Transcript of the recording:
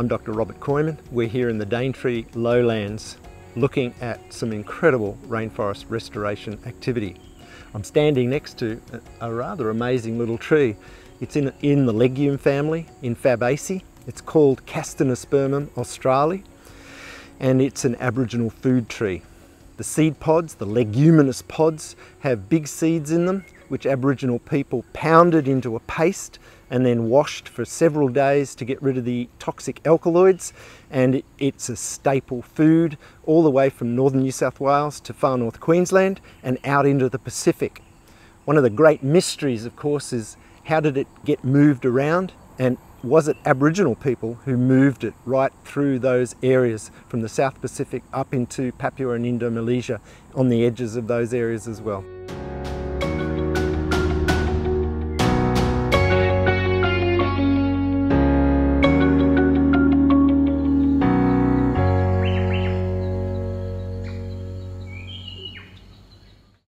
I'm Dr. Robert Kooyman. We're here in the Daintree lowlands looking at some incredible rainforest restoration activity. I'm standing next to a rather amazing little tree. It's in, in the legume family in Fabaceae. It's called Castanospermum australe and it's an aboriginal food tree. The seed pods, the leguminous pods, have big seeds in them which aboriginal people pounded into a paste and then washed for several days to get rid of the toxic alkaloids and it's a staple food all the way from northern New South Wales to far north Queensland and out into the Pacific. One of the great mysteries of course is how did it get moved around and was it Aboriginal people who moved it right through those areas from the South Pacific up into Papua and Indo-Malesia on the edges of those areas as well.